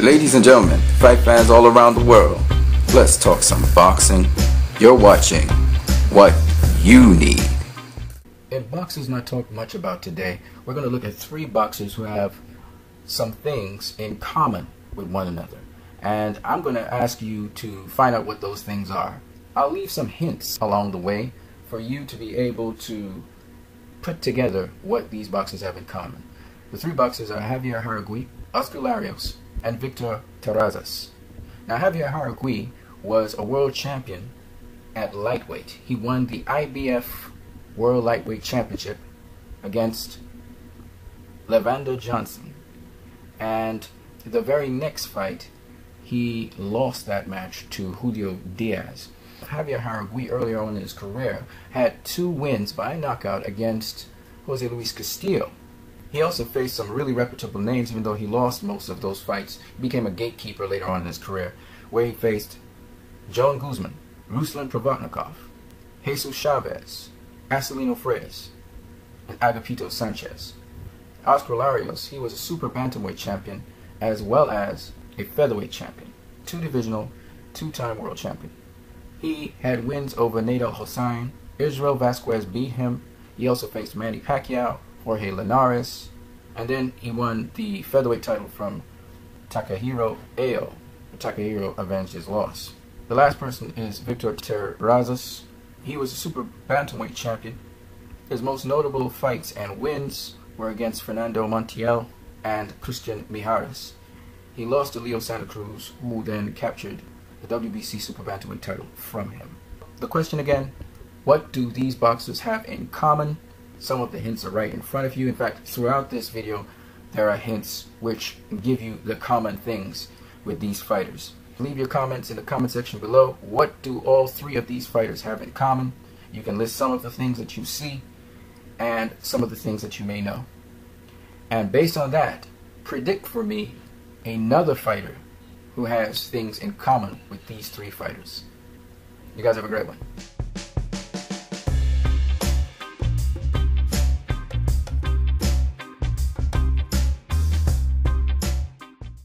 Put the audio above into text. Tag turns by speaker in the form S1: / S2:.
S1: Ladies and gentlemen, fight fans all around the world, let's talk some boxing. You're watching What You Need.
S2: In boxers not talk much about today, we're going to look at three boxers who have some things in common with one another. And I'm going to ask you to find out what those things are. I'll leave some hints along the way for you to be able to put together what these boxers have in common. The three boxers are Javier Jauregui, Oscar Larios, and Victor Terrazas. Now, Javier Jauregui was a world champion at lightweight. He won the IBF World Lightweight Championship against Leavander Johnson. And the very next fight, he lost that match to Julio Diaz. Javier Jauregui earlier on in his career had two wins by knockout against Jose Luis Castillo. He also faced some really reputable names, even though he lost most of those fights. He became a gatekeeper later on in his career, where he faced Joan Guzman, Ruslan Provodnikov, Jesus Chavez, Acelino Freitas, and Agapito Sanchez. Oscar Larios, he was a super bantamweight champion as well as a featherweight champion, two divisional, two-time world champion. He had wins over Nate Hossein. Israel Vazquez beat him. He also faced Manny Pacquiao, Jorge Linares, and then he won the featherweight title from Takahiro Ao. Takahiro avenged his loss. The last person is Victor Terrazas. He was a super bantamweight champion. His most notable fights and wins were against Fernando Montiel and Cristian Mijares. He lost to Leo Santa Cruz, who then captured the WBC Super Bantamweight title from him. The question again, what do these boxers have in common? Some of the hints are right in front of you. In fact, throughout this video, there are hints which give you the common things with these fighters. Leave your comments in the comment section below. What do all three of these fighters have in common? You can list some of the things that you see and some of the things that you may know. And based on that, predict for me another fighter who has things in common with these three fighters. You guys have a great one.